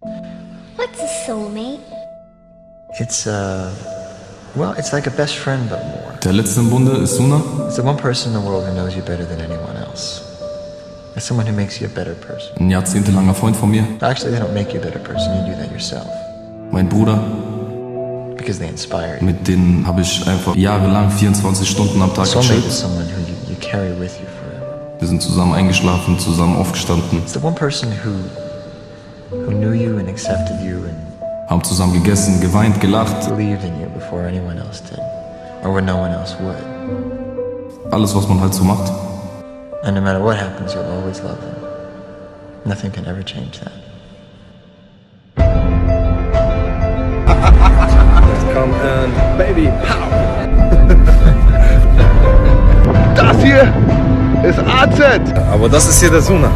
What's a soulmate? It's, uh, well, it's like a best friend, but more. Der letzte im Bunde ist Zuna. It's the one person in the world who knows you better than anyone else. It's someone who makes you a better person. Ein jahrzehntelanger Freund von mir. Actually, they don't make you a better person, you do that yourself. Mein Bruder. Because they inspire you. Mit denen habe ich einfach jahrelang 24 Stunden am Tag Soulmate is someone who you, you carry with you forever. Wir sind zusammen eingeschlafen, zusammen aufgestanden, It's the one person who, who knew you and accepted you and haben zusammen gegessen, geweint, gelacht. believed in you before anyone else did, or when no one else would. Alles, was man halt so macht. And no matter what happens, you'll always love them. Nothing can ever change that. Come and baby, pow! Das hier ist AZ. Aber das ist hier der Suna.